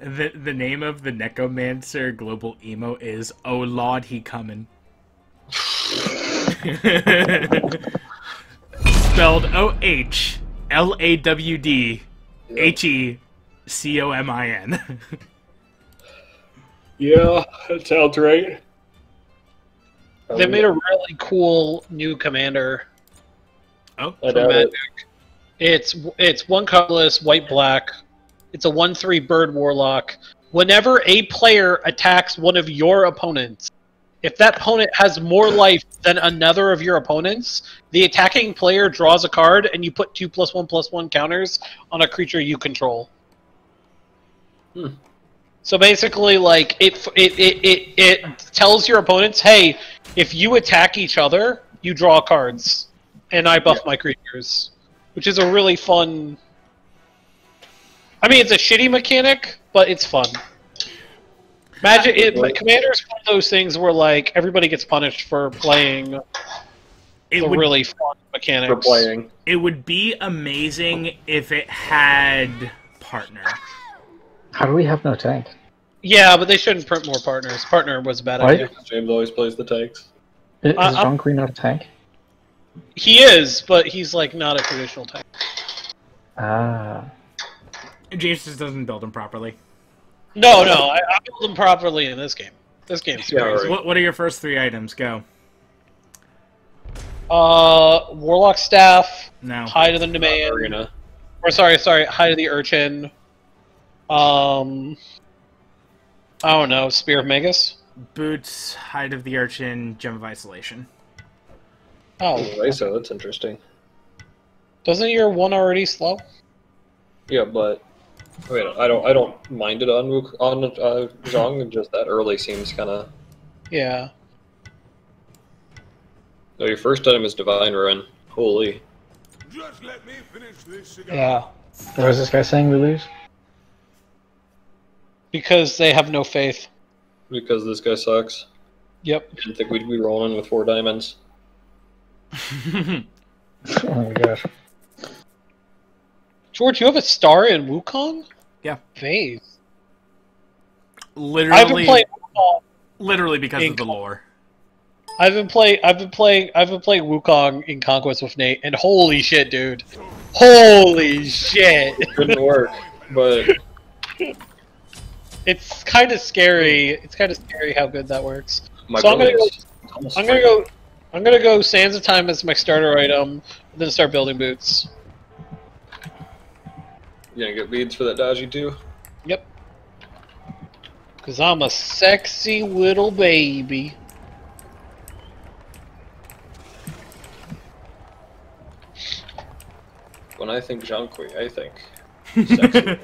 The the name of the Necromancer global emo is Oh Lord He Comin'. Spelled O H L A W D H E C O M I N. Yeah, that sounds right. They made a really cool new commander Oh, I for it. It's it's one colorless, white black. It's a one three bird warlock. Whenever a player attacks one of your opponents, if that opponent has more life than another of your opponents, the attacking player draws a card, and you put two plus one plus one counters on a creature you control. Hmm. So basically, like it, it, it, it, it tells your opponents, "Hey, if you attack each other, you draw cards, and I buff my creatures," which is a really fun. I mean, it's a shitty mechanic, but it's fun. Magic, it, Right. Commander is one of those things where like everybody gets punished for playing it the would really fun mechanics. For playing. it would be amazing if it had partner. How do we have no tank? Yeah, but they shouldn't print more partners. Partner was a bad Why? idea. James always plays the tanks. I- Is Uh, uh- John Green not a tank? He is, but he's like not a traditional tank. Ah. James just doesn't build them properly. No, no, I, I built them properly in this game. This game's Yeah, crazy. right. What What are your first three items? Go. Uh, Warlock Staff, No. Hide of the Demand, Arena. or sorry, sorry, Hide of the Urchin. Um, I don't know, Spear of Magus. Boots, Hide of the Urchin, Gem of Isolation. Oh, Oh, so that's interesting. doesn't your one already slow? Yeah, but I mean, I don't, I don't mind it on Wuk- on uh, Zhong. Just that early seems kind of. Yeah. No, your first item is Divine Ruin. Holy. Just let me finish this cigar. Yeah. What is this guy saying we lose? Because they have no faith. Because this guy sucks. Yep. I didn't think we'd be rolling with four diamonds. Oh my gosh. George, you have a star in Wukong? Yeah. Faith. I've been playing Wukong. literally because of the co- lore. I've been playing. I've been playing. I've been playing Wukong in Conquest with Nate, and holy shit, dude! Holy shit! Couldn't work, but It's kind of scary. It's kind of scary how good that works. my So I'm gonna building's almost I'm gonna go. I'm gonna go Sands of Time as my starter item, and then start building boots. You gonna get beads for that Da Ji too? Yep. Cause I'm a sexy little baby. When I think Zhong Kui, I think sexy.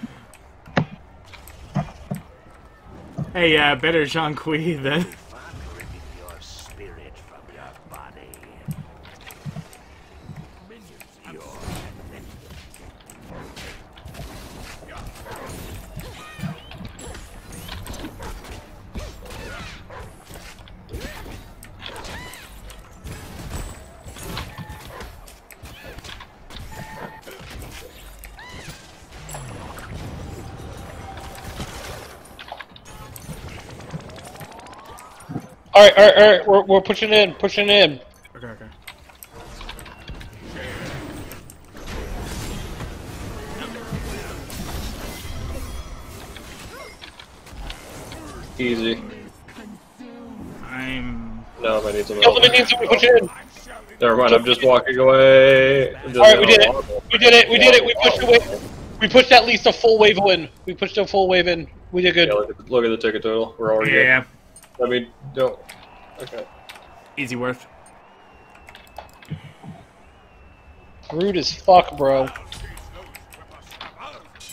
Hey, uh, better Zhong Kui than. All right, all right, all right. We're we're pushing in, pushing in. Okay, okay. Easy. I'm. No, I might need some Kill the help. minions and we push in. Never mind, I'm just walking away. All right, we did it. We did it. We did it. We pushed away. We pushed at least a full wave in. We pushed a full wave in. We did good. Yeah, look, at, look at the ticket total. We're already Yeah, good. I mean, no. Okay. easy worth. Rude as fuck, bro.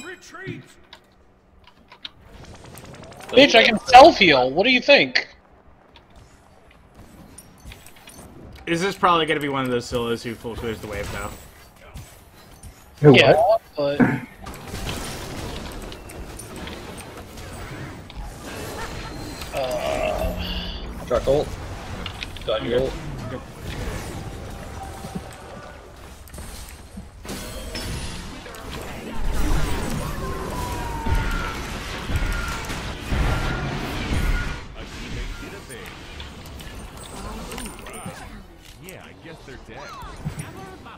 Retreat! Bitch, I can self heal. What do you think? Is this probably gonna be one of those solos who full clears the wave now? Who, yeah, what? but Truck ult. Done here. Ult.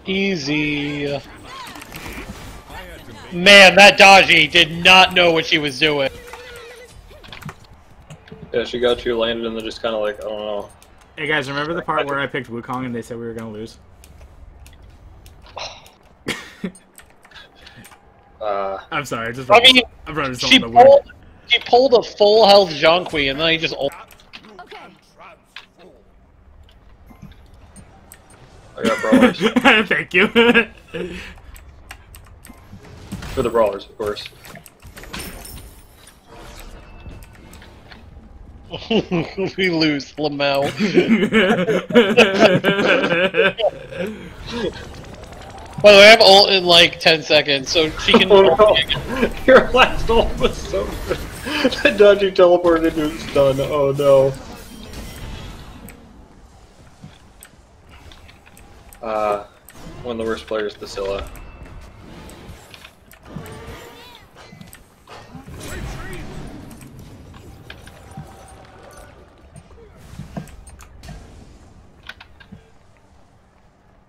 Easy. Man, that Daji did not know what she was doing. Yeah, she got you landed and then just kind of like I don't know. Hey guys, remember the part where I picked Wukong and they said we were gonna lose? Uh, I'm sorry, I just I mean, I'm running She something weird. pulled, she pulled a full health Zhong Kui and then he just ult- Okay. I got brawlers Thank you. for the brawlers, of course. we lose Lamau. By the way, I have ult in like 10 seconds, so she can. Oh no! Your last ult was so good. the Da Ji teleported into his stun. Oh no. Uh, one of the worst players, Basilla.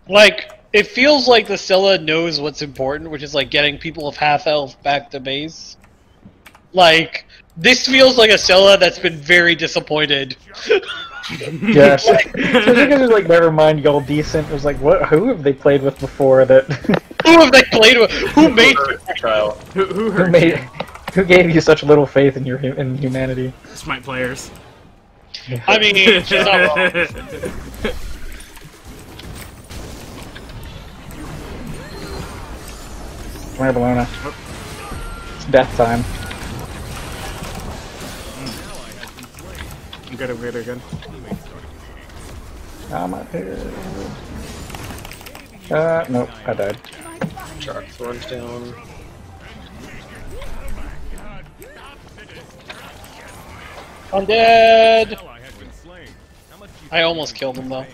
Like, it feels like the Scylla knows what's important, which is like getting people of half health back to base. Like, this feels like a Scylla that's been very disappointed. Yes. so you guys are like, never mind, y'all decent. It was like, what? Who have they played with before that? Who have they played with? Who made trial? who, who who hurt made? Who gave you such little faith in your in humanity? Smite players? I mean, she's not wrong. Come here, Bologna. It's death time. I'm good, I'm good, I'm good. I'm up here. Uh, nope, I died. Shark runs down. I'm dead. I almost killed him though.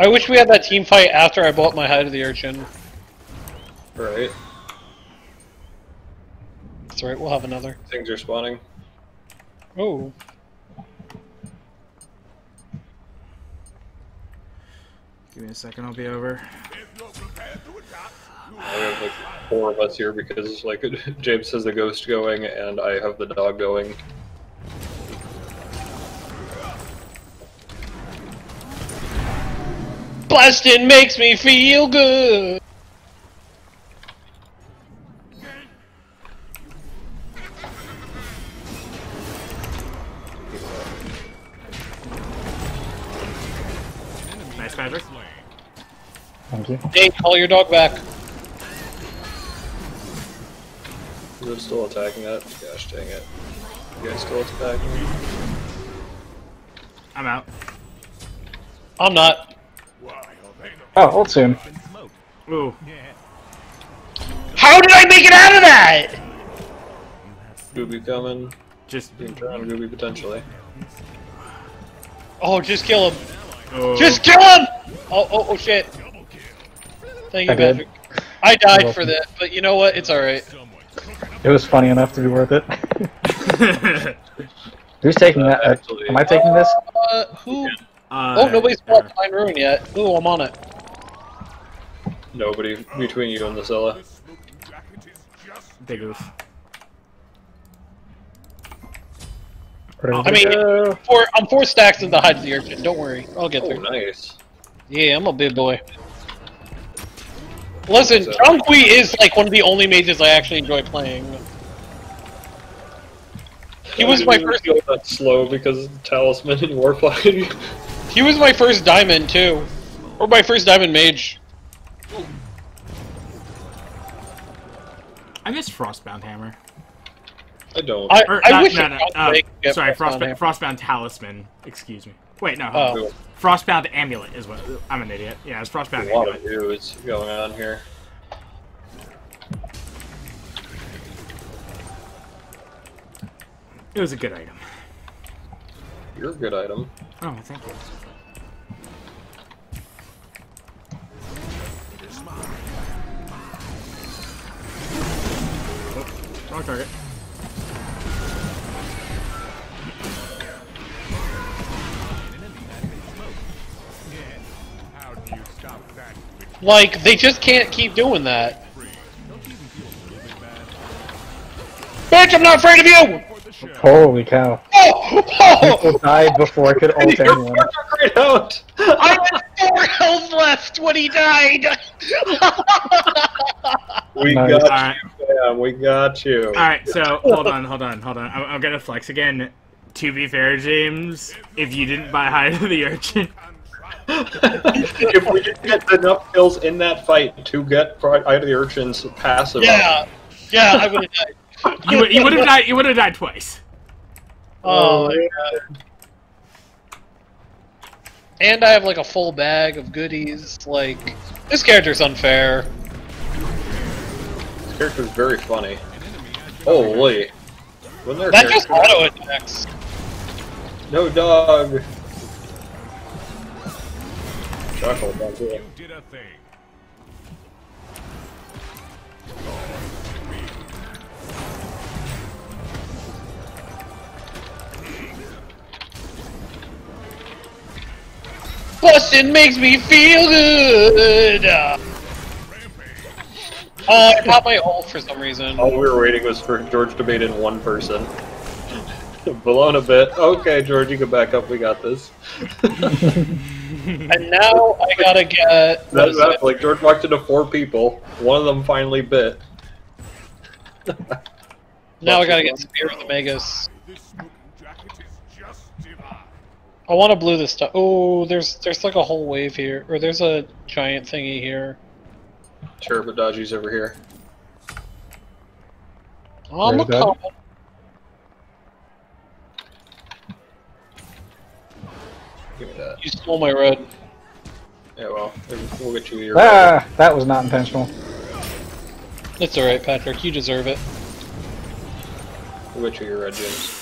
I wish we had that team fight after I bought my Hide of the Urchin. Right. That's right, we'll have another. Things are spawning. Oh. Give me a second, I'll be over. We have like four of us here because like James has the ghost going and I have the dog going. Blasting makes me feel good. Nice, Patrick. Thank you. Nate, call your dog back. Is it still attacking that? Gosh dang it. You guys still attacking? me? I'm out. I'm not. Oh, hold soon. Ooh. How did I make it out of that? Gooby coming. Just. Being drowned Gooby potentially. Oh, just kill him. Oh. Just kill him! Oh, oh, oh shit. Thank you, I did. Patrick. I died for that, but you know what? It's alright. It was funny enough to be worth it. Who's taking that? Uh, Actually- am I taking this? Uh, who? uh, Oh, nobody's bought Pine Ruin yet. Ooh, I'm on it. Nobody between you and the Scylla. Big oof. I mean, four, I'm four stacks in the hide of the urchin. Don't worry, I'll get Oh, there. nice. Yeah, I'm a big boy. Listen, So- Zhong Kui is like one of the only mages I actually enjoy playing. He was my first. Go that slow because of the talisman and warflying. He was my first diamond too, or my first diamond mage. I miss Frostbound Hammer. I don't. I, Or, I not- wish no, it no, uh, big to get sorry, Frostbound Frostbound, Frostbound Talisman. Excuse me. Wait, no. Oh. Frostbound Amulet is what. I'm an idiot. Yeah, it's Frostbound A lot of Amulet. dudes going on here. It was a good item. You're a good item. Oh, thank you. Oh, wrong target. Like, they just can't keep doing that. Bitch, I'm not afraid of you! Holy cow. Oh! oh! People died before I could ult anyone. Great out! I had four health left when he died! We Nice. got Alright. you, fam. We got you. Alright, so hold on, hold on, hold on. I'm, I'm gonna flex again. To be fair, James, if you didn't buy Hide of the urchin, if we didn't get enough kills in that fight to get Hide of the Urchin's passive, yeah. Yeah, I would have died. you would you would have died. You would have died twice. Oh, oh my god. And I have like a full bag of goodies. Like, this character's unfair. this character's very funny. Holy. Wasn't there That just auto attacks. No dog. Chuckle down here. Did a thing. Bustin' makes me feel good. Uh, oh, I popped my ult for some reason. All we were waiting was for George to bait in one person. Blown a bit. Okay, George, you can back up. We got this. And now I gotta get. That, is that, like George walked into four people. One of them finally bit. Now I gotta get Spear of the Magus. This smoking jacket is just divine. I want to blue this stuff. Oh, there's there's like a whole wave here, or there's a giant thingy here. Turbo Da Ji's over here. I'm a coming. Give me that. You stole my red. Yeah, well, we'll get you your. Ah, that was not intentional. It's alright, Patrick. You deserve it. We'll get you your red gems.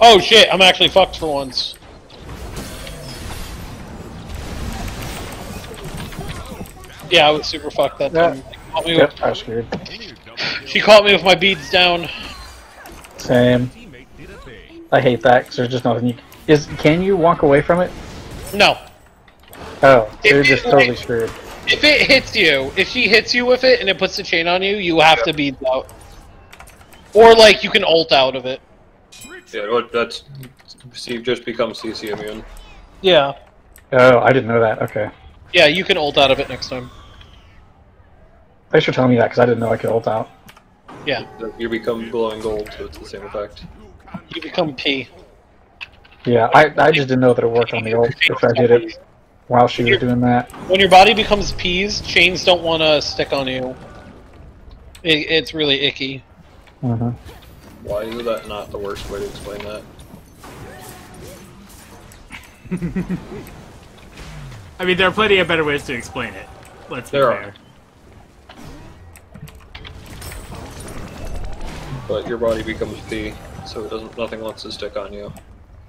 Oh shit! I'm actually fucked for once. Yeah, I was super fucked that Yeah. time. Caught me Yep, with- I was screwed. she caught me with my beads down. Same. Teammate did a thing. I hate that because there's just nothing you. Is can you walk away from it? No. Oh, If you're it- just totally screwed. If it hits you, if she hits you with it and it puts the chain on you, you have to bead out. Or like you can ult out of it. Yeah, well, that's. Steve just becomes CC immune. Yeah. Oh, I didn't know that. Okay. Yeah, you can ult out of it next time. Thanks for telling me that because I didn't know I could ult out. Yeah. You become glowing gold, so it's the same effect. You become P. Yeah, I, I just didn't know that it worked on the ult if I did it while she was doing that. When your body becomes P's, chains don't want to stick on you. It, it's really icky. hmm Why is that not the worst way to explain that? I mean, there are plenty of better ways to explain it. Let's be There are. fair. But your body becomes pee, so it doesn't. Nothing wants to stick on you.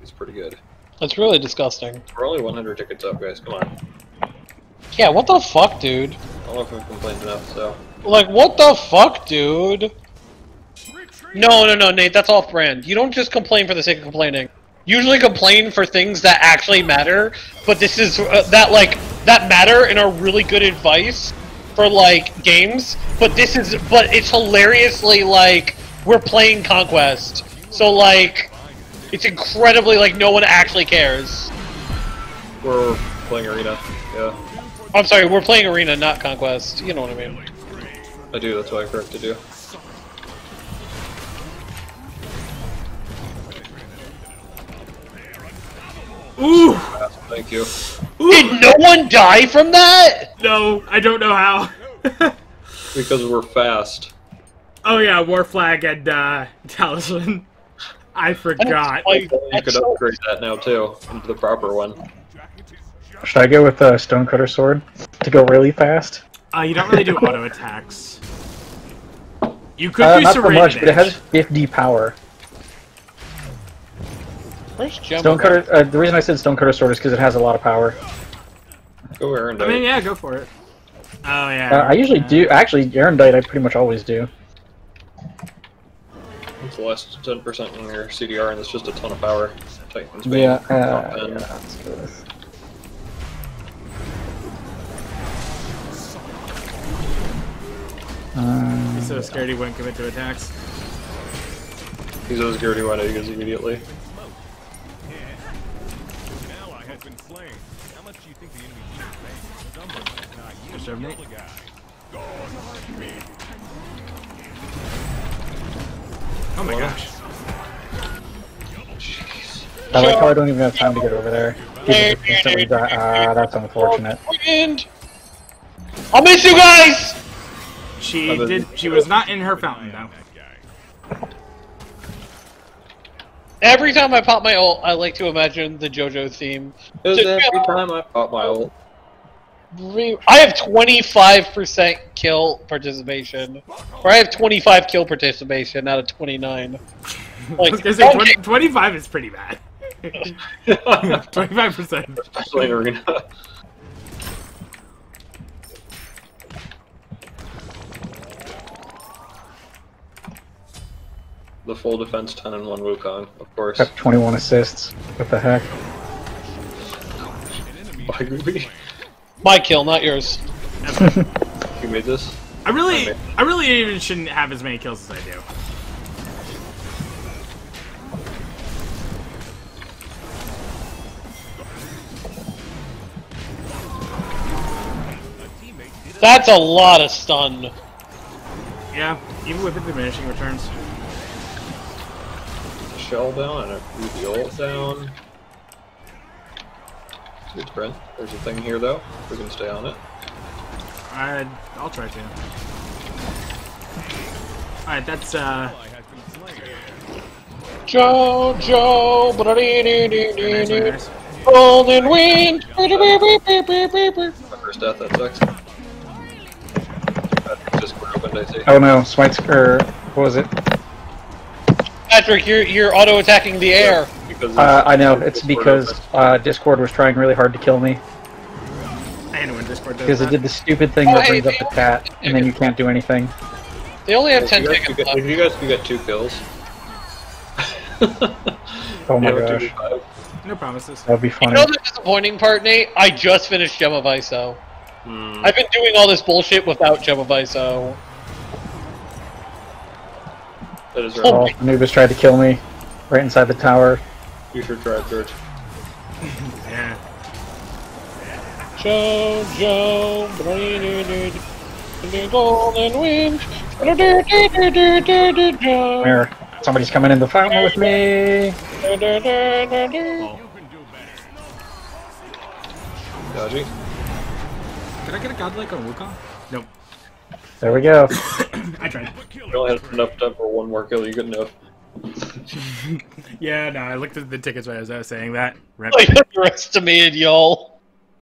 It's pretty good. That's really disgusting. We're only 100 tickets up, guys. Come on. Yeah, what the fuck, dude? I don't know if we've complained enough. So Like, what the fuck, dude? No, no, no, Nate, that's off brand. You don't just complain for the sake of complaining. Usually complain for things that actually matter, but this is uh, that like that matter and are really good advice for like games. But this is, but it's hilariously like we're playing Conquest, so like it's incredibly like no one actually cares. we're playing arena. Yeah, I'm sorry, we're playing Arena, not Conquest. You know what I mean? I do. That's what I correct to Ooh, Thank you. Did no one die from that? no, I don't know how. Because we're fast. oh yeah, War Flag and uh, Talisman. I forgot. Like, You could upgrade that now too into the proper one. Should I go with the Stonecutter Sword to go really fast? Uh, you don't really do auto attacks. You could Uh, do not so much, but it has 50 power. Where's Gemma? Stonecutter. Uh, the reason I said Stonecutter Sword is because it has a lot of power. Go Aaron. I mean, yeah, go for it. Oh yeah. Uh, I usually yeah. do. Actually, Erendite, I pretty much always do. It's the last 10% in your CDR, and it's just a ton of power. Titan's Bane, Yeah, uh, yeah, let's. Um, He's so scared he wouldn't commit to attacks. He's so scared when he goes immediately. An ally think the enemy team is paying? Someone has not you Exterminate. kill the guy. Oh my gosh. I like how I don't even have time to get over there. People just instantly die. Ah, that's unfortunate. I'll miss you guys. She did. She was not in her fountain though. That guy. Every time I pop my ult, I like to imagine the JoJo theme. Because Just- every time I pop my ult, I have 25% kill participation. Or I have 25 kill participation out of 29. I Like, was gonna say okay. 20, 25 is pretty bad. 25 percent. especially in arena. The full defense 10 and 1 Wukong, of course. Got 21 assists. What the heck? By Gooby. My kill, not yours. You made this? I really, I really even shouldn't have as many kills as I do. That's a lot of stun. Yeah, even with the diminishing returns. Shell down and I move the ult down. Good sprint. There's a thing here though. We can stay on it. I, I'll try to. All right, that's uh. Ally has been slain. JoJo. Nice, nice. Golden wind. My first death, that sucks. That Discord opened, I see. Oh no, Smite's or what was it? You're you're auto attacking the air. Because Uh, I know it's Discord because uh, Discord was trying really hard to kill me I know when Discord does because it did the stupid thing Oh, that hey, brings up the chat, and then you can't do anything. They only have If 10 you, guys seconds if you guys could get two kills. Oh my You gosh, No promises. that would be funny. You funny. know the disappointing part, Nate? I just finished Gem of ISO. Hmm. I've been doing all this bullshit without Gem of ISO. That is Oh. right. Oh, Anubis tried to kill me right inside the tower. You should try it, George. Yeah. JoJo, golden wind. Where somebody's coming in the fountain with me. Da Ji. Did I get a godlike on Wukong? Nope. There we go. I tried. You only had enough time for one more kill, you good enough. Yeah, no, I looked at the tickets when I was, I was saying that. Rep. Like underestimated y'all.